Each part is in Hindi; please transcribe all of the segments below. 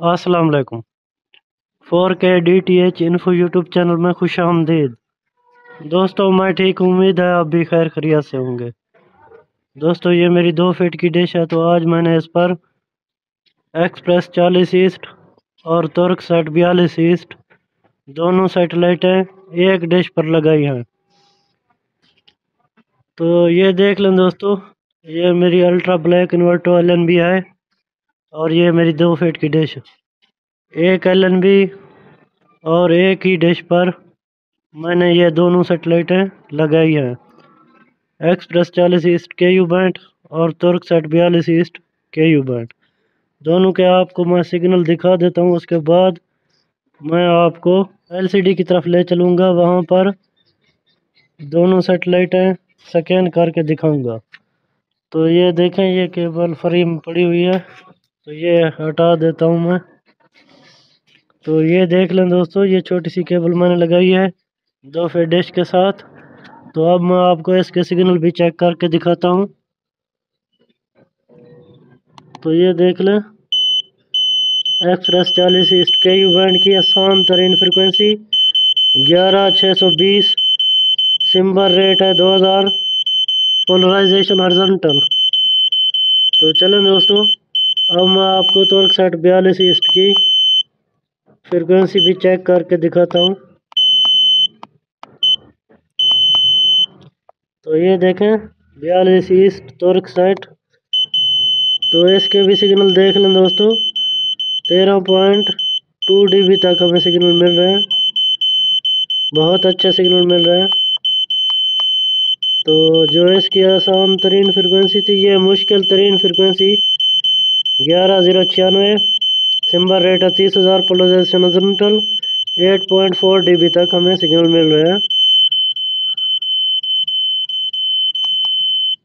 अस्सलाम वालेकुम K D T H info YouTube channel में खुश आमदीद दोस्तों, मैं ठीक, उम्मीद है आप भी खैर खरिया से होंगे। दोस्तों, ये मेरी दो फीट की डिश है तो आज मैंने इस पर एक्सप्रेस चालीस ईस्ट और तुर्क सेट बयालीस ईस्ट दोनों सेटेलाइटें एक डिश पर लगाई हैं। तो ये देख लें दोस्तों, ये मेरी अल्ट्रा ब्लैक इन्वर्टो एल भी है। और ये मेरी दो फीट की डिश। एक एलएनबी और एक ही डिश पर मैंने ये दोनों सेटेलाइटें लगाई हैं। एक्सप्रेस चालीस ईस्ट के यू बैंड और तुर्क सेट बयालीस ईस्ट के यू बैंड दोनों के आपको मैं सिग्नल दिखा देता हूँ, उसके बाद मैं आपको एलसीडी की तरफ़ ले चलूँगा, वहाँ पर दोनों सेटेलाइटें स्कैन करके दिखाऊँगा। तो ये देखें, ये केबल फ्री में पड़ी हुई है। तो ये हटा देता हूँ मैं। तो ये देख लें दोस्तों, ये छोटी सी केबल मैंने लगाई है दो फिर डिश के साथ। तो अब मैं आपको इसके सिग्नल भी चेक करके दिखाता हूँ। तो ये देख लें, एक्सप्रेस चालीस ईस्ट के यू बैंड की आसान तरीन फ्रिक्वेंसी, ग्यारह छः सौ बीस सिम्बर रेट है दो हज़ार, पोलराइजेशन हॉरिजॉन्टल। तो चलें दोस्तों अब मैं आपको तुर्क सेट बयालीस ईस्ट की फ्रिक्वेंसी भी चेक करके दिखाता हूँ। तो ये देखें, बयालीस ईस्ट तुर्क सेट तो इसके भी सिग्नल देख लें दोस्तों, तेरह पॉइंट टू डी तक हमें सिग्नल मिल रहे हैं। बहुत अच्छा सिग्नल मिल रहे है। तो जो इसकी आसान तरीन फ्रिक्वेंसी थी, ये मुश्किल तरीन फ्रिक्वेंसी ग्यारह ज़ीरो छियानवे सिम्बर रेट है तीस हज़ार polarisation horizontal eight point four D तक हमें सिग्नल मिल रहे हैं।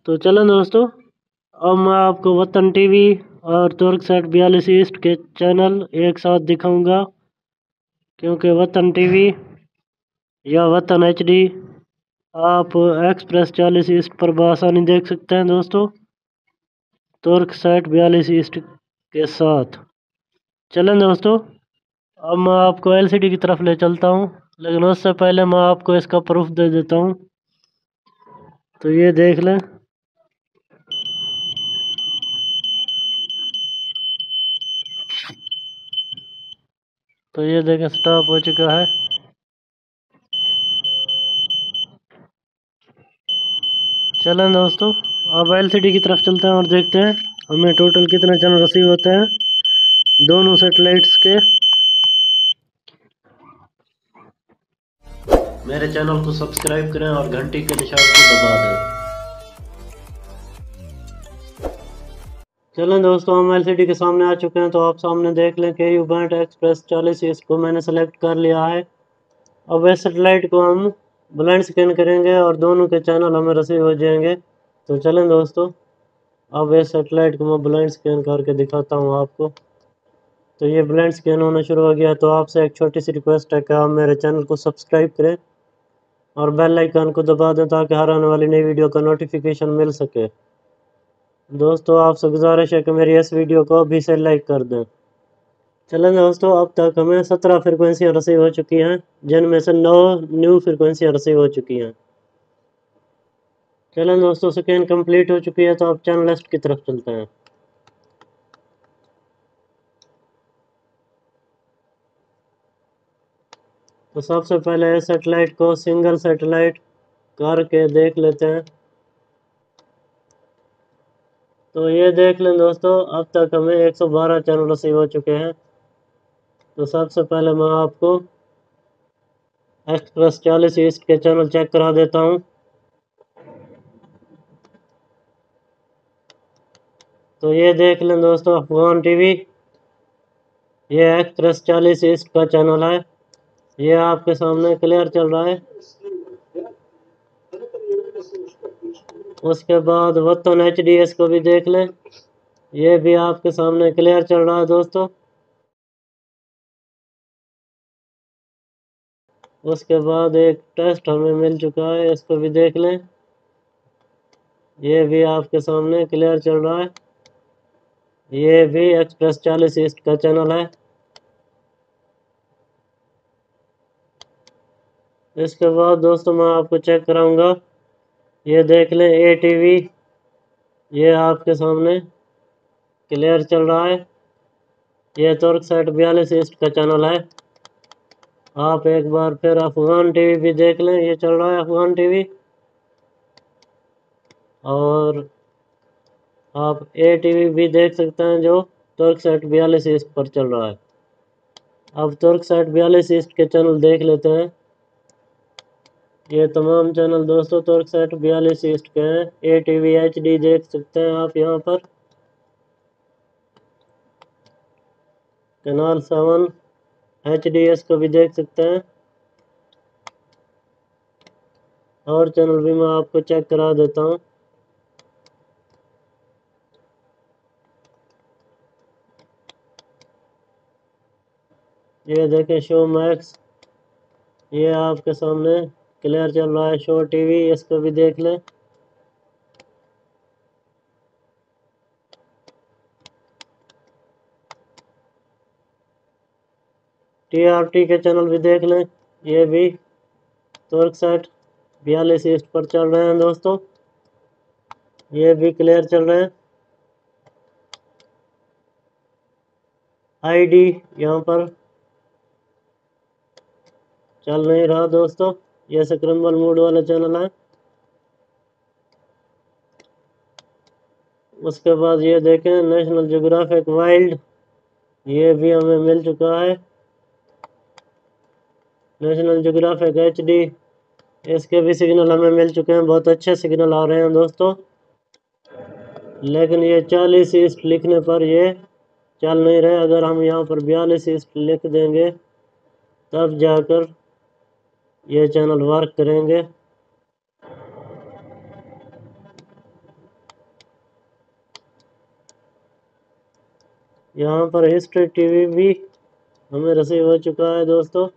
तो चलें दोस्तों, अब मैं आपको वतन टीवी और तुर्क सेट बयालीस ईस्ट के चैनल एक साथ दिखाऊँगा, क्योंकि वतन टीवी या वतन एचडी आप एक्सप्रेस चालीस ईस्ट पर बसानी देख सकते हैं दोस्तों। तुर्क सेट बयालीस ईस्ट के साथ। चलें दोस्तों, अब मैं आपको एलसीडी की तरफ़ ले चलता हूँ, लेकिन उससे पहले मैं आपको इसका प्रूफ दे देता हूँ। तो ये देख लें। तो ये देखें स्टॉप हो चुका है। चलें दोस्तों। अब एलसीडी की तरफ़ चलते हैं और देखते हैं हमें टोटल कितने चैनल रिसीव होते हैं। दोनों सेटेलाइट्स के। मेरे चैनल को सब्सक्राइब करें और घंटी के निशान को दबा दें। चलें दोस्तों, हम एलसीडी के सामने आ चुके हैं तो आप सामने देख लें के यू बैंड एक्सप्रेस चालीस इसको मैंने सेलेक्ट कर लिया है। अब इस सेटेलाइट को हम ब्लाइंड स्कैन करेंगे और दोनों के चैनल हमें रिसीव हो जाएँगे। तो चलें दोस्तों, अब इस सेटेलाइट को मैं ब्लाइंड स्कैन करके दिखाता हूँ आपको। तो ये ब्लाइंड स्कैन होना शुरू हो गया तो आपसे एक छोटी सी रिक्वेस्ट है कि आप मेरे चैनल को सब्सक्राइब करें और बेल आइकन को दबा दें ताकि हर आने वाली नई वीडियो का नोटिफिकेशन मिल सके। दोस्तों, आपसे गुजारिश है कि मेरी इस वीडियो को अभी से लाइक कर दें। चलें दोस्तों, अब तक हमें सत्रह फ्रिक्वेंसियाँ रसीव हो चुकी हैं, जिनमें से नौ न्यू फ्रिक्वेंसियाँ रसीव हो चुकी हैं। चलें दोस्तों स्कैन कंप्लीट हो चुकी है तो अब चैनल लिस्ट की तरफ़ चलते हैं। तो सबसे पहले सेटेलाइट को सिंगल सेटेलाइट करके देख लेते हैं। तो ये देख लें दोस्तों, अब तक हमें 112 चैनल रिसीव हो चुके हैं। तो सबसे पहले मैं आपको एक्सप्रेस चालीस ईस्ट के चैनल चेक करा देता हूँ। तो ये देख लें दोस्तों, अफगान टीवी। ये एक्सप्रेस चालीस ईस्ट का चैनल है। ये आपके सामने क्लियर चल रहा है। उसके बाद वतन एच डी एस को भी देख लें। ये भी आपके सामने क्लियर चल रहा है दोस्तों। उसके बाद एक टेस्ट हमें मिल चुका है, इसको भी देख लें। ये भी आपके सामने क्लियर चल रहा है। ये वे एक्सप्रेस चालीस ईस्ट का चैनल है। इसके बाद दोस्तों मैं आपको चेक कराऊँगा। ये देख लें ए टीवी ये आपके सामने क्लियर चल रहा है। ये तुर्क साइट बयालीस ईस्ट का चैनल है। आप एक बार फिर अफगान टीवी भी देख लें, ये चल रहा है अफगान टीवी और आप ए टीवी भी देख सकते हैं जो तुर्क साइड बयालीस ईस्ट पर चल रहा है। अब तुर्क साइड बयालीस ईस्ट के चैनल देख लेते हैं। ये तमाम चैनल दोस्तों तुर्क सेट बयालीस ईस्ट के हैं। A T V H D देख सकते हैं आप यहाँ पर। Kanal seven H D S को भी देख सकते हैं। और चैनल भी मैं आपको चेक करा देता हूँ। ये देखें शो मैक्स। ये आपके सामने क्लियर चल रहा है शो टीवी, इसको भी देख लें। टीआरटी के चैनल भी देख लें, ये भी तुर्क सेट बयालीस ईस्ट पर चल रहे हैं दोस्तों। ये भी क्लियर चल रहे हैं। आईडी यहाँ पर चल नहीं रहा दोस्तों, ये स्क्रम्बल मूड वाला चैनल है। उसके बाद ये देखें नेशनल जोग्राफिक वाइल्ड ये भी हमें मिल चुका है। नेशनल जोग्राफिक एच डी इसके भी सिग्नल हमें मिल चुके हैं, बहुत अच्छे सिग्नल आ रहे हैं दोस्तों। लेकिन ये चालीस ईस्ट लिखने पर ये चल नहीं रहे, अगर हम यहाँ पर बयालीस ईस्ट लिख देंगे, तब जाकर ये चैनल वर्क करेंगे। यहाँ पर हिस्ट्री टीवी भी हमें रिसीव हो चुका है दोस्तों।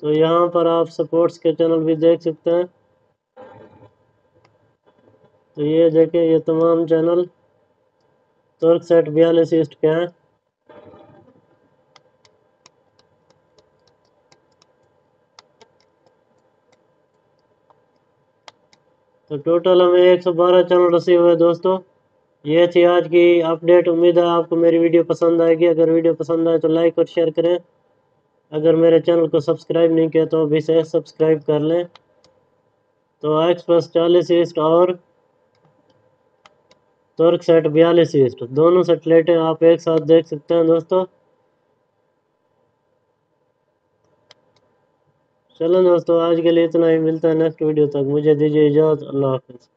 तो यहाँ पर आप सपोर्ट्स के चैनल भी देख सकते हैं। तो ये देखें, ये तमाम चैनल तुर्क सेट बयालीस ईस्ट के हैं। तो टोटल हमें एक सौ बारह चैनल रसीव हुए दोस्तों। ये थी आज की अपडेट उम्मीद है आपको मेरी वीडियो पसंद आएगी। अगर वीडियो पसंद आए तो लाइक और शेयर करें। अगर मेरे चैनल को सब्सक्राइब नहीं किया तो अभी से सब्सक्राइब कर लें। तो एक्सप्रेस चालीस ईस्ट और तुर्क सेट बयालीस ईस्ट दोनों सेटेलाइटें आप एक साथ देख सकते हैं दोस्तों। चलो दोस्तों, आज के लिए इतना ही। मिलता है नेक्स्ट वीडियो तक। मुझे दीजिए इजाज़त। अल्लाह हाफिज़।